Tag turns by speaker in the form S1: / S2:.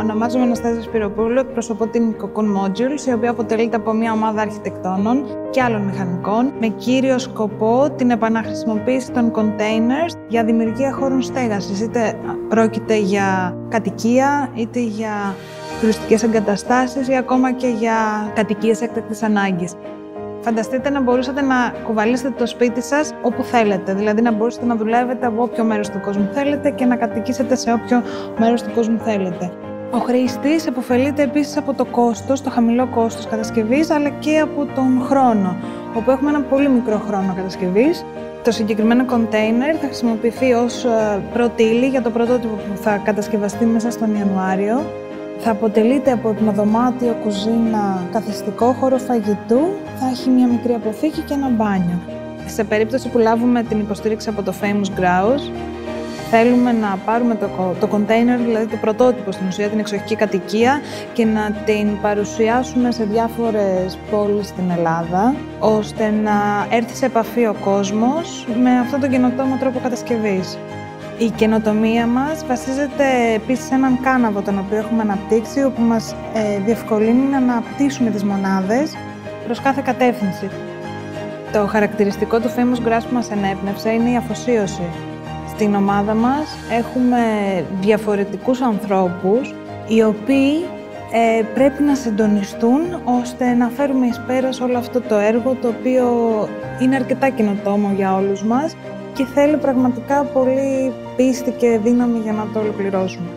S1: Ονομάζομαι Αναστάζια Σπυροπούλου, εκπροσωπώ την Cocoon Modules, η οποία αποτελείται από μια ομάδα αρχιτεκτόνων και άλλων μηχανικών, με κύριο σκοπό την επαναχρησιμοποίηση των containers για δημιουργία χώρων στέγασης, είτε πρόκειται για κατοικία, είτε για τουριστικές εγκαταστάσεις ή ακόμα και για κατοικίες έκτακτης ανάγκης. Φανταστείτε να μπορούσατε να κουβαλήσετε το σπίτι σας όπου θέλετε. Δηλαδή να μπορούσατε να δουλεύετε από όποιο μέρος του κόσμου θέλετε και να κατοικήσετε σε όποιο μέρος του κόσμου θέλετε. Ο χρήστης επωφελείται επίσης από το κόστος, το χαμηλό κόστος κατασκευής, αλλά και από τον χρόνο, όπου έχουμε ένα πολύ μικρό χρόνο κατασκευής. Το συγκεκριμένο container θα χρησιμοποιηθεί ως ε, πρώτη ύλη για το πρωτότυπο που θα κατασκευαστεί μέσα στον Ιανουάριο θα αποτελείται από υπνοδωμάτιο, κουζίνα, καθιστικό χώρο φαγητού, θα έχει μια μικρή αποθήκη και ένα μπάνιο. Σε περίπτωση που λάβουμε την υποστήριξη από το Famous Grouse, θέλουμε να πάρουμε το, το container, δηλαδή το πρωτότυπο στην ουσία, την εξοχική κατοικία και να την παρουσιάσουμε σε διάφορες πόλεις στην Ελλάδα, ώστε να έρθει σε επαφή ο κόσμος με αυτόν τον καινοτόμο τρόπο κατασκευής. Η καινοτομία μας βασίζεται επίσης σε έναν κάναβο τον οποίο έχουμε αναπτύξει, όπου μας ε, διευκολύνει να αναπτύσσουμε τις μονάδες προς κάθε κατεύθυνση. Το χαρακτηριστικό του Famous Grass που μας ενέπνευσε είναι η αφοσίωση. Στην ομάδα μας έχουμε διαφορετικούς ανθρώπους, οι οποίοι ε, πρέπει να συντονιστούν ώστε να φέρουμε εις πέρας όλο αυτό το έργο, το οποίο είναι αρκετά καινοτόμο για όλους μας και θέλει πραγματικά πολύ πίστη και δύναμη για να το ολοκληρώσουμε.